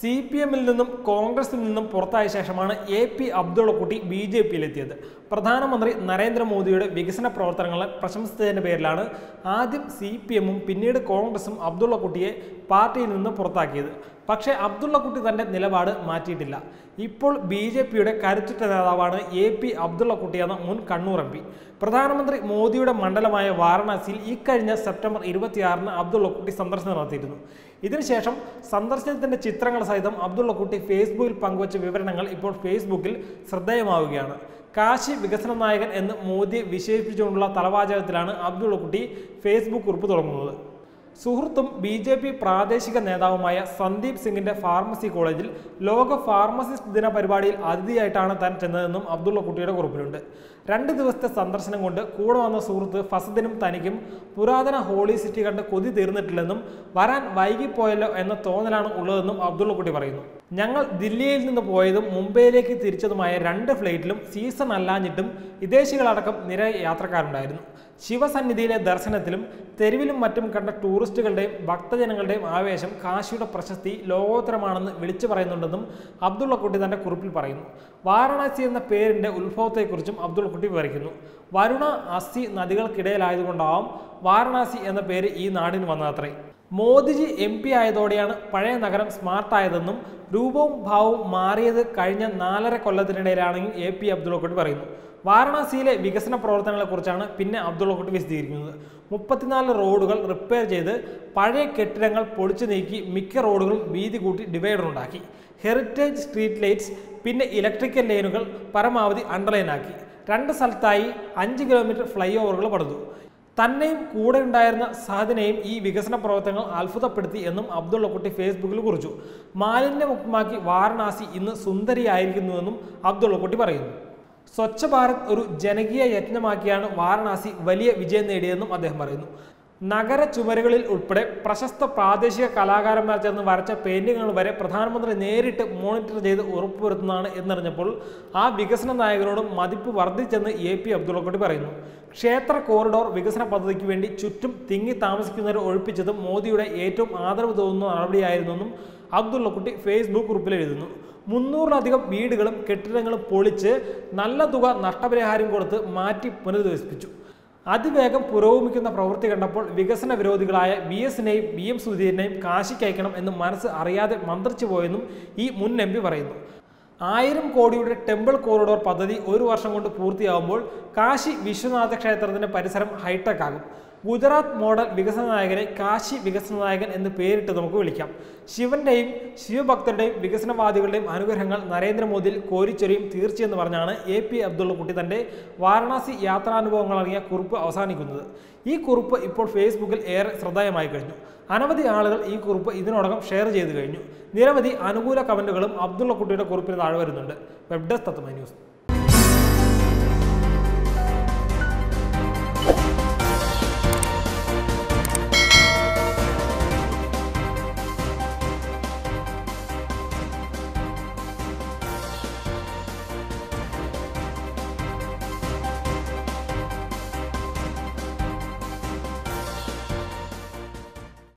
C P എമ്മിൽ നിന്നും കോൺഗ്രസിൽ നിന്നും പുറത്തായ ശേഷമാണ് A P Abdullakutty B J പിയിലെത്തിയത് പ്രധാനമന്ത്രി നരേന്ദ്രമോദിയുടെ വികസന പ്രവർത്തനങ്ങളെ പ്രശംസിച്ചതിന്റെ പേരിലാണ് ആദ്യം സി പി എമ്മും പിന്നീട് കോൺഗ്രസും അബ്ദുള്ളക്കുട്ടിയെ പാർട്ടിയിൽ നിന്ന് പുറത്താക്കിയത്. പക്ഷേ അബ്ദുള്ളക്കുട്ടി തന്റെ നിലപാട് മാറ്റിയിട്ടില്ല. ഇപ്പോൾ ബി ജെ പിയുടെ കരുത്തുറ്റ നേതാവാണ് എ പി അബ്ദുള്ളക്കുട്ടി എന്ന മുൻ കണ്ണൂർ എം പി. പ്രധാനമന്ത്രി മോദിയുടെ മണ്ഡലമായ വാരണാസിയിൽ ഇക്കഴിഞ്ഞ സെപ്റ്റംബർ ഇരുപത്തിയാറിന് അബ്ദുള്ളക്കുട്ടി സന്ദർശനം നടത്തിയിരുന്നു. ഇതിനുശേഷം സന്ദർശനത്തിന്റെ ചിത്രങ്ങൾ സഹിതം അബ്ദുള്ളക്കുട്ടി ഫേസ്ബുക്കിൽ പങ്കുവച്ച വിവരണങ്ങൾ ഇപ്പോൾ ഫേസ്ബുക്കിൽ ശ്രദ്ധേയമാവുകയാണ്. കാശി വികസന നായകൻ എന്ന് മോദിയെ വിശേഷിപ്പിച്ചുകൊണ്ടുള്ള തലവാചകത്തിലാണ് അബ്ദുള്ളക്കുട്ടി ഫേസ്ബുക്ക് കുറിപ്പ് തുടങ്ങുന്നത്. സുഹൃത്തും ബി ജെ പി പ്രാദേശിക നേതാവുമായ സന്ദീപ് സിംഗിന്റെ ഫാർമസി കോളേജിൽ ലോക ഫാർമസിസ്റ്റ് ദിന പരിപാടിയിൽ അതിഥിയായിട്ടാണ് താൻ ചെന്നതെന്നും അബ്ദുള്ള കുട്ടിയുടെ കുറിപ്പിലുണ്ട്. രണ്ട് ദിവസത്തെ സന്ദർശനം കൊണ്ട് കൂടെ വന്ന സുഹൃത്ത് ഫസദിനും തനിക്കും പുരാതന ഹോളി സിറ്റി കണ്ട് കൊതി തീർന്നിട്ടില്ലെന്നും വരാൻ വൈകിപ്പോയല്ലോ എന്ന തോന്നലാണ് ഉള്ളതെന്നും അബ്ദുള്ള കുട്ടി പറയുന്നു. ഞങ്ങൾ ദില്ലിയിൽ നിന്ന് പോയതും മുംബൈയിലേക്ക് തിരിച്ചതുമായ രണ്ട് ഫ്ലൈറ്റിലും സീസൺ അല്ലാഞ്ഞിട്ടും വിദേശികളടക്കം നിര യാത്രക്കാരുണ്ടായിരുന്നു ശിവസന്നിധിയിലെ ദർശനത്തിലും തെരുവിലും മറ്റും കണ്ട ടൂറിസ്റ്റുകളുടെയും ഭക്തജനങ്ങളുടെയും ആവേശം കാശിയുടെ പ്രശസ്തി ലോകോത്തരമാണെന്ന് വിളിച്ചു പറയുന്നുണ്ടെന്നും അബ്ദുള്ളക്കുട്ടി തന്റെ കുറിപ്പിൽ പറയുന്നു. വാരണാസി എന്ന പേരിന്റെ ഉത്ഭവത്തെക്കുറിച്ചും അബ്ദുള്ളക്കുട്ടി വിവരിക്കുന്നു. വരുണ അസി നദികൾക്കിടയിലായതുകൊണ്ടാവും വാരണാസി എന്ന പേര് ഈ നാടിന് വന്നത്രേ മോദിജി എം പി ആയതോടെയാണ് പഴയ നഗരം സ്മാർട്ടായതെന്നും രൂപവും ഭാവവും മാറിയത് കഴിഞ്ഞ നാലര കൊല്ലത്തിനിടയിലാണെങ്കിൽ എ പി അബ്ദുള്ളക്കുട്ടി പറയുന്നു. വാരണാസിയിലെ വികസന പ്രവർത്തനങ്ങളെക്കുറിച്ചാണ് പിന്നെ അബ്ദുള്ള കുട്ടി വിശദീകരിക്കുന്നത്. മുപ്പത്തിനാല് റോഡുകൾ റിപ്പയർ ചെയ്ത് പഴയ കെട്ടിടങ്ങൾ പൊളിച്ചു നീക്കി മിക്ക റോഡുകളും വീതി കൂട്ടി ഡിവൈഡർ ഉണ്ടാക്കി. ഹെറിറ്റേജ് സ്ട്രീറ്റ് ലൈറ്റ്സ് പിന്നെ ഇലക്ട്രിക്കൽ ലൈനുകൾ പരമാവധി അണ്ടർലൈൻ ആക്കി. രണ്ട് സ്ഥലത്തായി അഞ്ച് കിലോമീറ്റർ ഫ്ലൈ ഓവറുകൾ പടുത്തു തന്നെയും കൂടെ ഉണ്ടായിരുന്ന സാധനയും ഈ വികസന പ്രവർത്തനങ്ങൾ അത്ഭുതപ്പെടുത്തി എന്നും അബ്ദുള്ള അബ്ദുള്ളക്കുട്ടി ഫേസ്ബുക്കിൽ കുറിച്ചു. മാലിന്യമുക്തമാക്കി വാരണാസി ഇന്ന് സുന്ദരിയായിരിക്കുന്നുവെന്നും അബ്ദുള്ളക്കുട്ടി പറയുന്നു. സ്വച്ഛ ഭാരത് ഒരു ജനകീയ യജ്ഞമാക്കിയാണ് വാരണാസി വലിയ വിജയം നേടിയതെന്നും അദ്ദേഹം പറയുന്നു. നഗര ചുമരുകളിൽ ഉൾപ്പെടെ പ്രശസ്ത പ്രാദേശിക കലാകാരന്മാർ ചേർന്ന് വരച്ച പെയിന്റിങ്ങുകൾ വരെ പ്രധാനമന്ത്രി നേരിട്ട് മോണിറ്റർ ചെയ്ത് ഉറപ്പുവരുത്തുന്നതാണ് എന്നറിഞ്ഞപ്പോൾ ആ വികസന നായകനോട് മതിപ്പ് വർദ്ധിച്ചെന്ന് എ പി അബ്ദുള്ളക്കുട്ടി പറയുന്നു. ക്ഷേത്ര കോറിഡോർ വികസന പദ്ധതിക്ക് വേണ്ടി ചുറ്റും തിങ്ങി താമസിക്കുന്നവരെ ഒഴിപ്പിച്ചതും മോദിയുടെ ഏറ്റവും ആദരവ് തോന്നുന്ന നടപടിയായിരുന്നെന്നും അബ്ദുള്ളക്കുട്ടി ഫേസ്ബുക്ക് ഗ്രൂപ്പിൽ എഴുതുന്നു. മുന്നൂറിലധികം വീടുകളും കെട്ടിടങ്ങളും പൊളിച്ച് നല്ല തുക നഷ്ടപരിഹാരം കൊടുത്ത് മാറ്റി പുനരധിവസിപ്പിച്ചു. അതിവേഗം പുരോഗമിക്കുന്ന പ്രവൃത്തി കണ്ടപ്പോൾ വികസന വിരോധികളായ ബി എസിനെയും ബി എം സുധീരനെയും കാശിക്കയക്കണം എന്ന് മനസ്സ് അറിയാതെ മന്ത്രിച്ചു പോയെന്നും ഈ മുൻ എം പി പറയുന്നു. ആയിരം കോടിയുടെ ടെമ്പിൾ കോറിഡോർ പദ്ധതി ഒരു വർഷം കൊണ്ട് പൂർത്തിയാകുമ്പോൾ കാശി വിശ്വനാഥ ക്ഷേത്രത്തിന്റെ പരിസരം ഹൈടെക് ആകും ഗുജറാത്ത് മോഡൽ വികസന നായകനെ കാശി വികസന നായകൻ എന്ന് പേരിട്ട് നമുക്ക് വിളിക്കാം. ശിവന്റെയും ശിവഭക്തരുടെയും വികസനവാദികളുടെയും അനുഗ്രഹങ്ങൾ നരേന്ദ്രമോദിയിൽ കോരിച്ചൊരിയും തീർച്ചയെന്ന് പറഞ്ഞാണ് എ പി അബ്ദുള്ളക്കുട്ടി തന്റെ വാരണാസി യാത്രാനുഭവങ്ങൾ അടങ്ങിയ കുറിപ്പ് അവസാനിക്കുന്നത്. ഈ കുറിപ്പ് ഇപ്പോൾ ഫേസ്ബുക്കിൽ ഏറെ ശ്രദ്ധേയമായി കഴിഞ്ഞു. അനവധി ആളുകൾ ഈ കുറിപ്പ് ഇതിനോടകം ഷെയർ ചെയ്തു കഴിഞ്ഞു. നിരവധി അനുകൂല കമന്റുകളും അബ്ദുള്ളക്കുട്ടിയുടെ കുറിപ്പിന് താഴെ വരുന്നുണ്ട്. വെബ് ഡെസ്ക് തത്മ ന്യൂസ്.